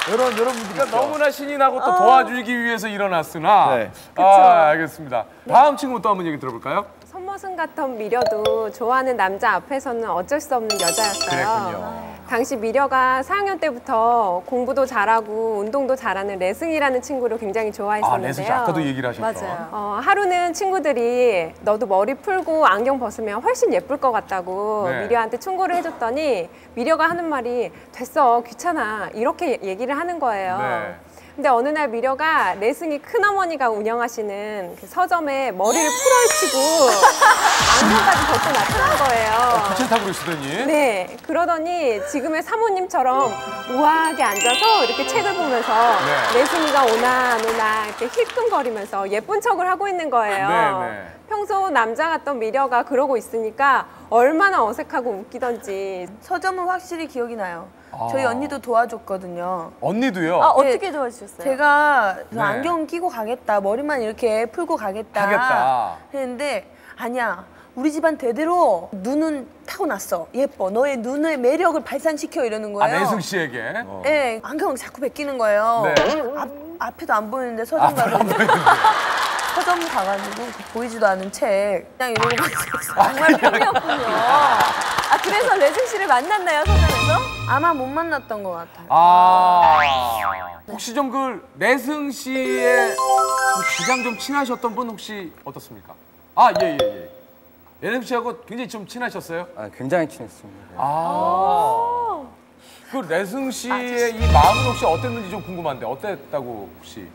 Speaker 6: 이런 이런 분들이
Speaker 1: 그러니까. 너무나 신이 나고 또 도와주기 위해서 일어났으나.
Speaker 6: 네.
Speaker 1: 아 알겠습니다. 다음 친구 또 한번 얘기 들어볼까요?
Speaker 10: 손머슴 같은 미려도 좋아하는 남자 앞에서는 어쩔 수 없는 여자였어요.
Speaker 1: 그랬군요.
Speaker 10: 당시 미려가 4학년 때부터 공부도 잘하고 운동도 잘하는 레승이라는 친구를 굉장히
Speaker 1: 아
Speaker 10: 좋아했었는데요.
Speaker 1: 레슨 씨 아까도 얘기를 하셨죠.
Speaker 3: 맞아요.
Speaker 10: 어, 하루는 친구들이 너도 머리 풀고 안경 벗으면 훨씬 예쁠 것 같다고
Speaker 1: 네.
Speaker 10: 미려한테 충고를 해줬더니 미려가 하는 말이 됐어 귀찮아 이렇게 얘기를 하는 거예요.
Speaker 1: 네.
Speaker 10: 근데 어느 날 미려가 레승이 큰어머니가 운영하시는 그 서점에 머리를 풀어헤치고 안경까지 벗고 나타난 거예요.
Speaker 1: 귀찮다고 그러시더니.
Speaker 10: 네, 그러더니 지금의 사모님처럼 우아하게 앉아서 이렇게 책을 보면서
Speaker 1: 네.
Speaker 10: 레승이가 오나 안 오나 이렇게 힐끔거리면서 예쁜 척을 하고 있는 거예요.
Speaker 1: 네, 네.
Speaker 10: 평소 남자 같던 미려가 그러고 있으니까 얼마나 어색하고 웃기던지
Speaker 4: 서점은 확실히 기억이 나요.
Speaker 1: 아.
Speaker 4: 저희 언니도 도와줬거든요.
Speaker 1: 언니도요.
Speaker 3: 아, 어떻게 도와주셨어요?
Speaker 4: 제가
Speaker 1: 네.
Speaker 4: 안경 끼고 가겠다. 머리만 이렇게 풀고 가겠다.
Speaker 1: 하겠다.
Speaker 4: 했는데 아니야. 우리 집안 대대로 눈은 타고났어. 예뻐. 너의 눈의 매력을 발산시켜 이러는
Speaker 1: 아
Speaker 4: 거예요.
Speaker 1: 내승 씨에게.
Speaker 4: 네, 안경 자꾸 베끼는 거예요.
Speaker 1: 네.
Speaker 4: 앞, 앞에도 안 보이는데 서점 가서 서점 가가지고 보이지도 않은 책 그냥 이러고 갔어요.
Speaker 3: 정말 팬이었군요. 아, 그래서 레승 씨를 만났나요, 서점에서?
Speaker 4: 아마 못 만났던 것 같아요.
Speaker 1: 아 혹시 좀그 내승 씨의 좀 가장 좀 친하셨던 분 혹시 어떻습니까? 아 예 예 예. 내승 씨하고 굉장히 좀 친하셨어요?
Speaker 11: 아, 굉장히 친했습니다.
Speaker 1: 아. 그 내승 씨의 이 마음은 혹시 어땠는지 좀 궁금한데 어땠다고 혹시?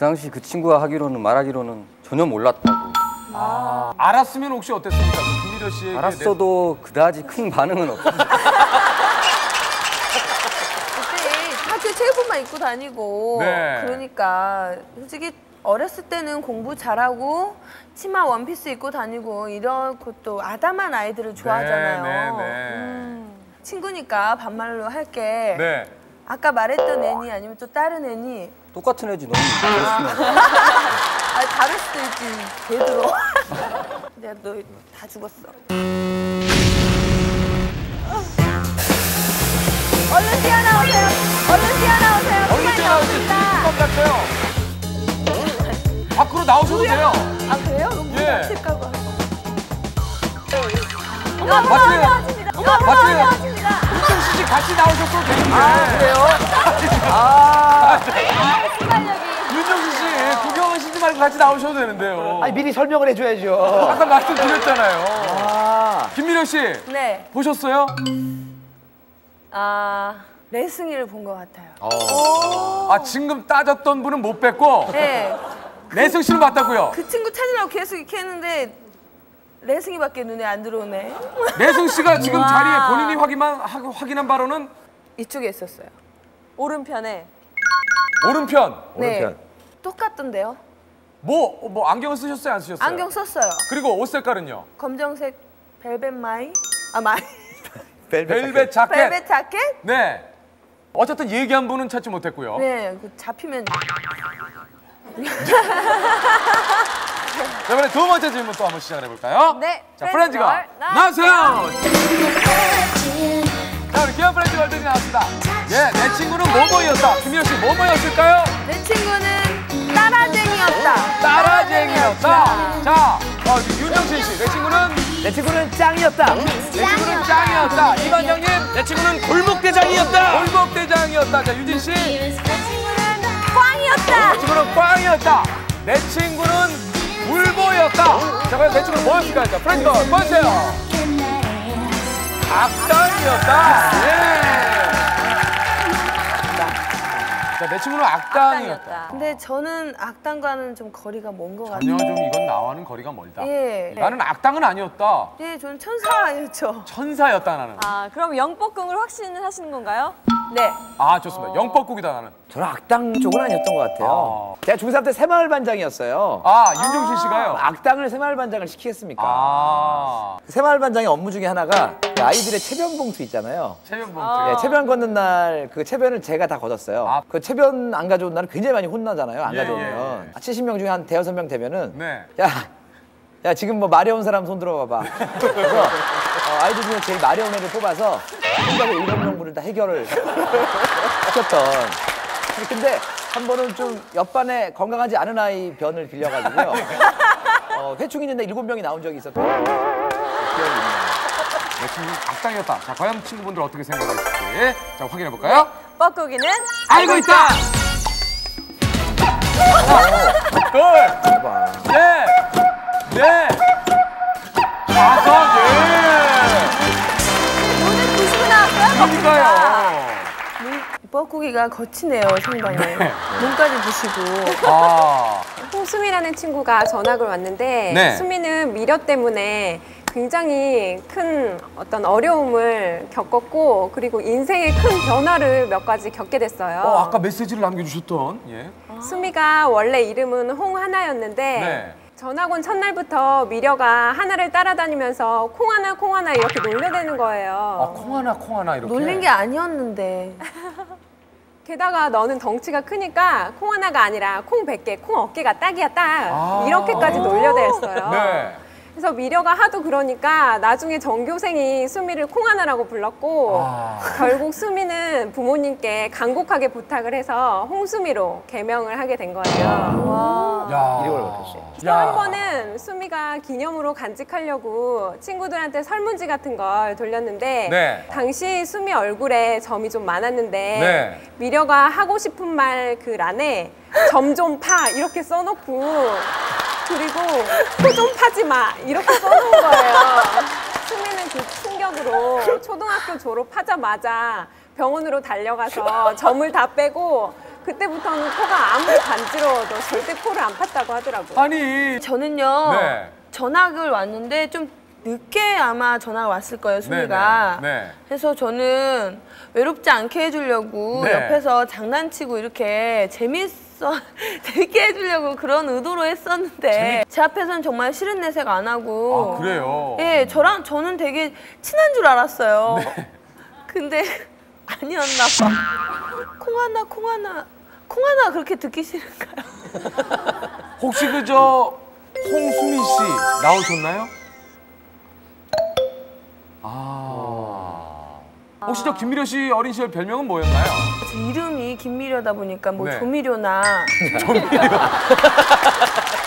Speaker 11: 그 당시 그 친구가 하기로는 말하기로는 전혀 몰랐다고.
Speaker 1: 아, 알았으면 혹시 어땠습니까? 그 김미려 씨에게
Speaker 11: 알았어도 그다지 큰 반응은 없었어요.
Speaker 4: 그때 학교 체육복만 입고 다니고
Speaker 1: 네.
Speaker 4: 그러니까 솔직히 어렸을 때는 공부 잘하고 치마 원피스 입고 다니고 이런 것도 아담한 아이들을 좋아하잖아요.
Speaker 1: 네, 네, 네.
Speaker 4: 음, 친구니까 반말로 할게.
Speaker 1: 네.
Speaker 4: 아까 말했던 애니 아니면 또 다른 애니
Speaker 11: 똑같은 애지 너무
Speaker 4: 아 다를 수도 있지 베드로 내가 너 다 죽었어
Speaker 3: 얼른 뛰어나오세요. 얼른 뛰어나오세요.
Speaker 1: 얼른 뛰어나오세요. 것 같아요. 밖으로 나오셔도 돼요.
Speaker 4: 아 그래요? 그럼 문
Speaker 1: 예.
Speaker 3: 어머, 어머,
Speaker 1: 맞아요.
Speaker 3: 어머,
Speaker 1: 맞아요. 윤정신 씨 같이 나오셨어도 되는데. 아,
Speaker 6: 그래요? 아,
Speaker 1: 윤정신 씨 구경하시지 말고 같이 나오셔도 되는데요.
Speaker 6: 아니, 미리 설명을 해줘야죠.
Speaker 1: 아까 말씀드렸잖아요.
Speaker 6: 아,
Speaker 1: 김미려 씨
Speaker 4: 네.
Speaker 1: 보셨어요?
Speaker 4: 아 레승이를 본 것 같아요
Speaker 1: 아 지금 따졌던 분은 못 뺐고
Speaker 4: 네.
Speaker 1: 내승 씨는 맞다고요.
Speaker 4: 그 친구 찾으려고 계속 이렇게 했는데 레승이밖에 눈에 안 들어오네
Speaker 1: 내승 씨가 지금 자리에 본인이 확인한 하- 확인한 바로는
Speaker 4: 이쪽에 있었어요
Speaker 3: 오른편에.
Speaker 1: 오른편.
Speaker 4: 네
Speaker 6: 오른편.
Speaker 4: 똑같던데요
Speaker 1: 뭐뭐 안경을 쓰셨어요 안 쓰셨어요?
Speaker 4: 안경 썼어요
Speaker 1: 그리고 옷 색깔은요?
Speaker 4: 검정색 벨벳 마이 아 마이
Speaker 1: 벨벳 자켓.
Speaker 4: 벨벳 자켓
Speaker 1: 네. 어쨌든 얘기한 분은 찾지 못했고요.
Speaker 4: 네, 그 잡히면
Speaker 1: 자, 이번에 두 번째 질문 또 한번 시작해 볼까요?
Speaker 3: 네,
Speaker 1: 자,
Speaker 3: 프렌즈
Speaker 1: 프렌즈가
Speaker 3: 걸
Speaker 1: 나와주세요. 자, 우리 귀한 프렌즈 걸들이 나왔습니다. 예, 내 친구는 모모였다. 김미연 씨, 모모였을까요?
Speaker 4: 내 친구는 따라쟁이였다.
Speaker 1: 따라쟁이였다. 자, 어, 윤정신 씨, 내 친구는
Speaker 6: 내 친구는 짱이었다.
Speaker 1: 내 친구는 짱이었다. 이반장님,
Speaker 2: 내 친구는 골목대장이었다.
Speaker 1: 골목대장이었다. 자, 유진 씨, 내
Speaker 3: 꽝이었다.
Speaker 1: 친구는 꽝이었다. 내 친구는 울보였다. 자, 과연 내 친구는 뭐였을까요? 자, 프렌즈 걸 보세요. 악당이었다. 예. 자, 내 친구는 악당이었다.
Speaker 4: 근데 저는 악당과는 좀 거리가 먼 것 같아요.
Speaker 1: 전혀 좀 이건 나와는 거리가 멀다.
Speaker 4: 예.
Speaker 1: 나는 악당은 아니었다.
Speaker 4: 예, 저는 천사였죠.
Speaker 1: 천사였다 나는.
Speaker 3: 아, 그럼 영법궁을 확신을 하시는 건가요?
Speaker 4: 네.
Speaker 1: 아 좋습니다. 영법국이다 나는.
Speaker 6: 저는 악당 쪽은 아니었던 것 같아요. 제가 중3 때 새마을 반장이었어요.
Speaker 1: 아 윤종신 씨가요.
Speaker 6: 악당을 새마을 반장을 시키겠습니까?
Speaker 1: 아
Speaker 6: 새마을 반장의 업무 중에 하나가 그 아이들의 체변 봉투 있잖아요.
Speaker 1: 체면 봉투.
Speaker 6: 예, 체변 걷는 날 그 체변을 제가 다 걷었어요.
Speaker 1: 아.
Speaker 6: 그 체변 안 가져온 날은 굉장히 많이 혼나잖아요. 안
Speaker 1: 예,
Speaker 6: 가져오면.
Speaker 1: 예, 예.
Speaker 6: 70명 중에 한 대여섯 명 되면은
Speaker 1: 네.
Speaker 6: 야, 야 지금 뭐 마려운 사람 손 들어봐봐. 그래서 어, 아이들 중에 제일 마려운 애를 뽑아서 혼자서 일곱 명분을 다 해결을 시켰던. 근데 한 번은 좀 옆반에 건강하지 않은 아이 변을 빌려가지고요. 어, 회충 있는데 일곱 명이 나온 적이 있었던 기억이 있네요.
Speaker 1: 내 친구 악당이었다. 자 과연 친구분들 어떻게 생각하실지 자 확인해 볼까요?
Speaker 3: 뻐꾸기는
Speaker 1: 알고 있다. 둘, 셋, 그러니까요.
Speaker 4: 뻐꾸기가 거치네요, 상당히. 눈까지 부시고.
Speaker 1: 아,
Speaker 10: 홍수미라는 친구가 전학을 왔는데
Speaker 1: 네.
Speaker 10: 수미는 미려 때문에 굉장히 큰 어떤 어려움을 겪었고 그리고 인생의 큰 변화를 몇 가지 겪게 됐어요.
Speaker 1: 어 아까 메시지를 남겨주셨던 예.
Speaker 10: 수미가 원래 이름은 홍하나였는데
Speaker 1: 네.
Speaker 10: 전학 온 첫날부터 미려가 하나를 따라다니면서 콩 하나 콩 하나 이렇게 놀려대는
Speaker 1: 아
Speaker 10: 거예요.
Speaker 1: 콩 하나 콩 하나 이렇게.
Speaker 4: 놀린 게 아니었는데.
Speaker 10: 게다가 너는 덩치가 크니까 콩 하나가 아니라 콩 100개, 콩 어깨가 딱이야 딱
Speaker 1: 아.
Speaker 10: 이렇게까지 놀려댔어요.
Speaker 1: 네.
Speaker 10: 그래서 미려가 하도 그러니까 나중에 전교생이 수미를 콩하나라고 불렀고
Speaker 1: 아.
Speaker 10: 결국 수미는 부모님께 간곡하게 부탁을 해서 홍수미로 개명을 하게 된 거예요.
Speaker 1: 야.
Speaker 6: 이름을 못했어.
Speaker 10: 또한 번은 수미가 기념으로 간직하려고 친구들한테 설문지 같은 걸 돌렸는데
Speaker 1: 네.
Speaker 10: 당시 수미 얼굴에 점이 좀 많았는데
Speaker 1: 네.
Speaker 10: 미려가 하고 싶은 말 그 란에 점 좀 파 이렇게 써놓고 그리고 코 좀 파지 마 이렇게 써놓은 거예요. 수미는 그 충격으로 초등학교 졸업하자마자 병원으로 달려가서 점을 다 빼고 그때부터는 코가 아무리 간지러워도 절대 코를 안 팠다고 하더라고요.
Speaker 1: 아니.
Speaker 4: 저는요,
Speaker 1: 네.
Speaker 4: 전학을 왔는데 좀 늦게 아마 전화가 왔을 거예요, 수미가.
Speaker 1: 네, 네, 네.
Speaker 4: 그래서 저는 외롭지 않게 해주려고
Speaker 1: 네.
Speaker 4: 옆에서 장난치고 이렇게 재밌 어, 재밌게 해주려고 그런 의도로 했었는데 제 앞에서는 정말 싫은 내색 안 하고
Speaker 1: 아 그래요.
Speaker 4: 예, 저랑 저는 되게 친한 줄 알았어요.
Speaker 1: 네.
Speaker 4: 근데 아니었나 봐. 콩 하나, 콩 하나, 콩 하나 그렇게 듣기 싫은가요?
Speaker 1: 혹시 그저 홍수미 씨 나오셨나요? 아. 혹시 저 김미려 씨 어린 시절 별명은 뭐였나요?
Speaker 4: 제 이름이 김미려다 보니까 뭐
Speaker 1: 네.
Speaker 4: 조미료나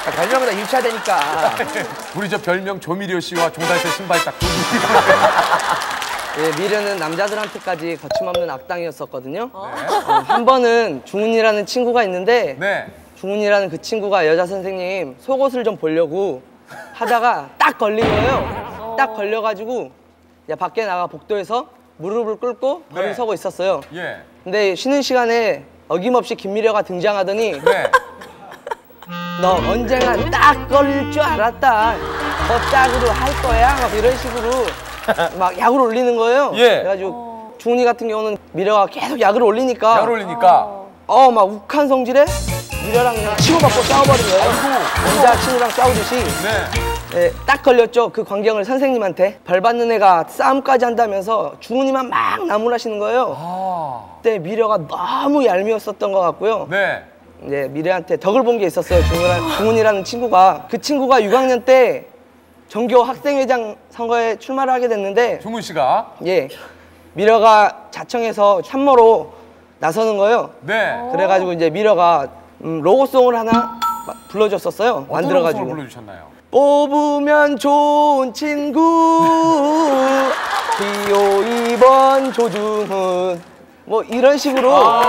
Speaker 6: 아, 별명은 다 일차되니까.
Speaker 1: 우리 저 별명 조미려 씨와 종달새 신발 분.
Speaker 12: 예, 미래는 남자들한테까지 거침없는 악당이었었거든요.
Speaker 1: 네.
Speaker 12: 어, 한 번은 중훈이라는 친구가 있는데
Speaker 1: 네.
Speaker 12: 중훈이라는 그 친구가 여자 선생님 속옷을 좀 보려고 하다가 딱 걸린 거예요. 딱 걸려가지고 야, 밖에 나가 복도에서 무릎을 꿇고 걸음
Speaker 1: 네.
Speaker 12: 서고 있었어요.
Speaker 1: 예.
Speaker 12: 근데 쉬는 시간에 어김없이 김미려가 등장하더니
Speaker 1: 네.
Speaker 12: 너 언젠가 딱 걸릴 줄 알았다. 더 짝으로 할 거야. 막 이런 식으로 막 약을 올리는 거예요.
Speaker 1: 예.
Speaker 12: 그래가지고 중훈이 같은 경우는 미려가 계속 약을 올리니까
Speaker 1: 약 올리니까.
Speaker 12: 어막 욱한 성질에 미려랑 치고받고 싸워버린 거예요. 남자 친구랑 싸우듯이.
Speaker 1: 네.
Speaker 12: 예, 딱 걸렸죠. 그 광경을 선생님한테. 벌 받는 애가 싸움까지 한다면서 중훈이만 막 나무라시는 거예요.
Speaker 1: 아.
Speaker 12: 그때 미려가 너무 얄미웠었던 것 같고요.
Speaker 1: 네.
Speaker 12: 이제 미래한테 덕을 본 게 있었어요. 중훈이라는, 중훈이라 는 친구가 그 친구가 6학년 때 전교 학생회장 선거에 출마를 하게 됐는데
Speaker 1: 중훈 씨가.
Speaker 12: 예 미려가 자청해서 참모로 나서는 거예요.
Speaker 1: 네.
Speaker 12: 그래가지고 이제 미려가 음, 로고송을 하나 마- 불러줬었어요. 만들어가지고
Speaker 1: 불러주셨나요?
Speaker 12: 뽑으면 좋은 친구 기호 2번 조중훈 뭐 이런 식으로
Speaker 3: 아,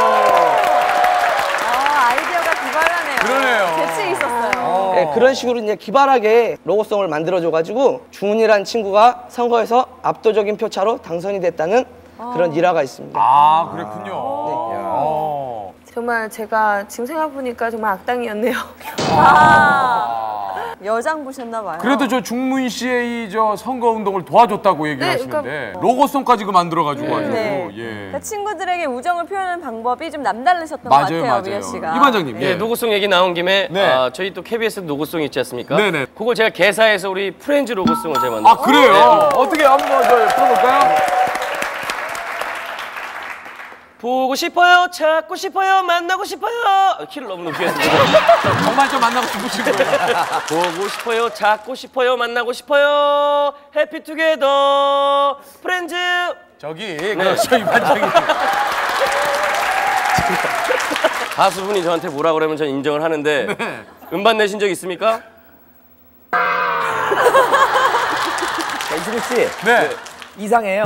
Speaker 3: 아이디어가 기발하네요.
Speaker 1: 그러네요.
Speaker 3: 재치 있었어요.
Speaker 12: 네, 그런 식으로 이제 기발하게 로고송을 만들어줘가지고 중훈이란 친구가 선거에서 압도적인 표차로 당선이 됐다는 그런 일화가 있습니다.
Speaker 1: 아 그랬군요. 어.
Speaker 4: 정말 제가 지금 생각해보니까 정말 악당이었네요.
Speaker 3: 아, 여장 보셨나 봐요.
Speaker 1: 그래도 저 중문 씨의 이저 선거 운동을 도와줬다고 얘기를
Speaker 4: 네,
Speaker 1: 하시는데 로고송까지 그 만들어 가지고 가지고
Speaker 3: 네.
Speaker 1: 예.
Speaker 3: 그러니까 친구들에게 우정을 표현하는 방법이 좀 남다르셨던 것
Speaker 1: 맞아요,
Speaker 3: 같아요,
Speaker 1: 맞아요.
Speaker 3: 미려 씨가.
Speaker 1: 이 반장님,
Speaker 2: 예, 로고송 얘기 나온 김에
Speaker 1: 네.
Speaker 2: 아, 저희 또 KBS 로고송 있지 않습니까?
Speaker 1: 네 네.
Speaker 2: 그걸 제가 개사해서 우리 프렌즈 로고송을 제가 만들었어요.
Speaker 1: 아 그래요? 어떻게 한번 저 불러 볼까요?
Speaker 2: 보고 싶어요, 찾고 싶어요, 만나고 싶어요. 키를 너무 높게 해서
Speaker 1: 정말 좀 만나고 싶으신 거예요?
Speaker 2: 보고 싶어요, 찾고 싶어요, 만나고 싶어요. 해피투게더 프렌즈.
Speaker 1: 저기 그 저희 반장님
Speaker 2: 가수분이 저한테 뭐라 그러면 전 인정을 하는데 음반 내신 적 있습니까?
Speaker 6: 자, 이승우 씨
Speaker 1: 네.
Speaker 6: 이상해요.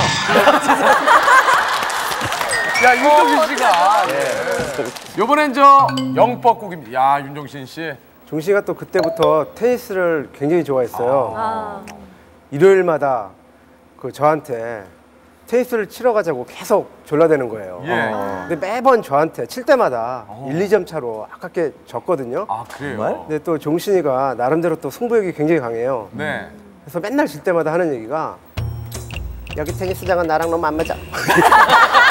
Speaker 1: 야 윤종신 씨가 예. 요번엔 저 영법국입니다. 야 윤종신 씨.
Speaker 8: 종 씨가 또 그때부터 테니스를 굉장히 좋아했어요.
Speaker 3: 아,
Speaker 8: 일요일마다 그 저한테 테니스를 치러 가자고 계속 졸라대는 거예요.
Speaker 1: 예.
Speaker 8: 근데 매번 저한테 칠 때마다 1, 2점 차로 아깝게 졌거든요.
Speaker 1: 아 그래요?
Speaker 8: 근데 또 종신이가 나름대로 또 승부욕이 굉장히 강해요.
Speaker 1: 네.
Speaker 8: 그래서 맨날 질 때마다 하는 얘기가 여기 테니스장은 나랑 너무 안 맞아.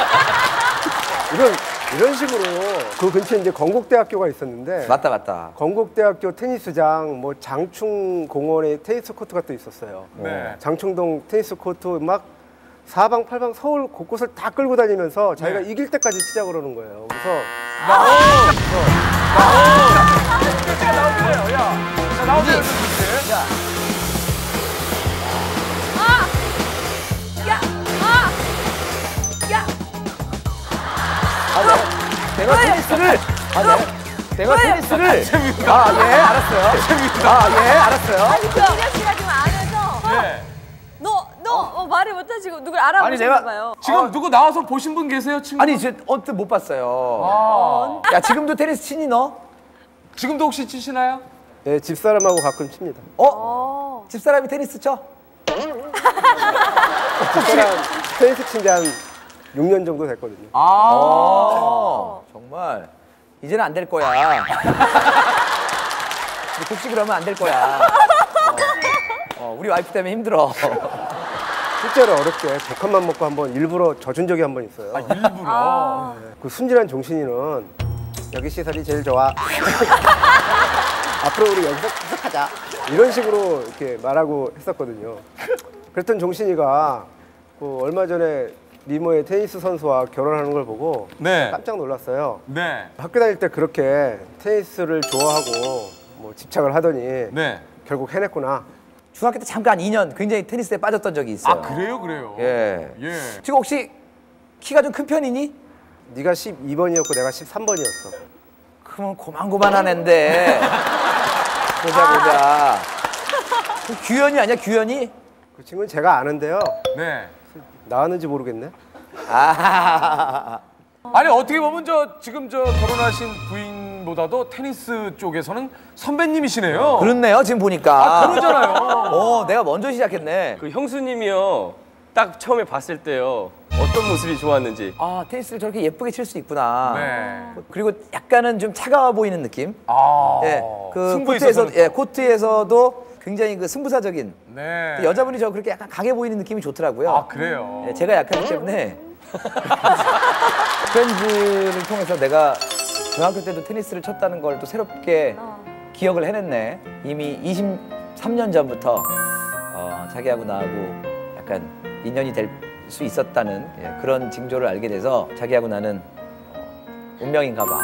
Speaker 8: 이런 식으로 그 근처에 이제 건국대학교가 있었는데
Speaker 6: 맞다 맞다.
Speaker 8: 건국대학교 테니스장 뭐 장충 공원에 테니스 코트가 또 있었어요.
Speaker 1: 네.
Speaker 8: 장충동 테니스 코트 막 사방 팔방 서울 곳곳을 다 끌고 다니면서 자기가
Speaker 1: 네.
Speaker 8: 이길 때까지 치자 그러는 거예요. 그래서
Speaker 1: 나오세요. 야. 자, 나오세요. 윤종신.
Speaker 6: 내가 테니스를 아, 내, 내가 테니스를 아 예 알았어요. 아 예 알았어요.
Speaker 3: 아니 그 미아 씨가 지금 안에서
Speaker 1: 예.
Speaker 3: 너, 너 어, 말을 못 하시고 누굴 알아보셨나
Speaker 6: 내가-
Speaker 3: 봐요.
Speaker 1: 지금 누구 나와서 보신 분 계세요? 친구?
Speaker 6: 아니 저 언뜻 못 봤어요. 야 지금도 테니스 치니 너?
Speaker 1: 지금도 혹시 치시나요?
Speaker 8: 네, 집사람하고 가끔 칩니다.
Speaker 6: 어? 집사람이 테니스 쳐?
Speaker 8: 집사람 테니스 친지 한 6년 정도 됐거든요.
Speaker 1: 아.
Speaker 6: 어, 정말 이제는 안 될 거야. 혹시 그러면 안 될 거야. 어, 어, 우리 와이프 때문에 힘들어.
Speaker 8: 실제로 어렵게 독한만 먹고 한번 일부러 져준 적이 한 번 있어요.
Speaker 1: 아, 일부러.
Speaker 8: 그 순진한 종신이는 여기 시설이 제일 좋아. 앞으로 우리 여기서 계속 하자. 이런 식으로 이렇게 말하고 했었거든요. 그랬던 종신이가 그 얼마 전에 미모의 테니스 선수와 결혼하는 걸 보고
Speaker 1: 네.
Speaker 8: 깜짝 놀랐어요.
Speaker 1: 네.
Speaker 8: 학교 다닐 때 그렇게 테니스를 좋아하고 뭐 집착을 하더니
Speaker 1: 네.
Speaker 8: 결국 해냈구나.
Speaker 6: 중학교 때 잠깐 2년 굉장히 테니스에 빠졌던 적이 있어요.
Speaker 1: 아 그래요, 그래요.
Speaker 6: 예.
Speaker 1: 예.
Speaker 6: 지금 혹시 키가 좀 큰 편이니?
Speaker 8: 네가 12번이었고 내가 13번이었어.
Speaker 6: 그러면 고만고만한 앤데. 보자 보자. 규현이 아니야 규현이?
Speaker 8: 그 친구는 제가 아는데요.
Speaker 1: 네.
Speaker 8: 나왔는지 모르겠네.
Speaker 6: 아.
Speaker 1: 아니 어떻게 보면 저 지금 저 결혼하신 부인보다도 테니스 쪽에서는 선배님이시네요.
Speaker 6: 그렇네요 지금 보니까.
Speaker 1: 아, 그러잖아요.
Speaker 6: 어 내가 먼저 시작했네.
Speaker 2: 그 형수님이요. 딱 처음에 봤을 때요. 어떤 모습이 좋았는지.
Speaker 6: 아 테니스를 저렇게 예쁘게 칠 수 있구나.
Speaker 1: 네.
Speaker 6: 그리고 약간은 좀 차가워 보이는 느낌.
Speaker 1: 아.
Speaker 6: 예, 그
Speaker 1: 승부에
Speaker 6: 코트에서 예, 코트에서도 굉장히 그 승부사적인
Speaker 1: 네.
Speaker 6: 그 여자분이 저 그렇게 약간 강해 보이는 느낌이 좋더라고요.
Speaker 1: 아 그래요.
Speaker 6: 예, 제가 약하기 때문에 프렌즈를 통해서 내가 중학교 때도 테니스를 쳤다는 걸 또 새롭게 기억을 해냈네. 이미 23년 전부터 어, 자기하고 나하고 약간 인연이 될 수 있었다는 예, 그런 징조를 알게 돼서 자기하고 나는 어, 운명인가 봐.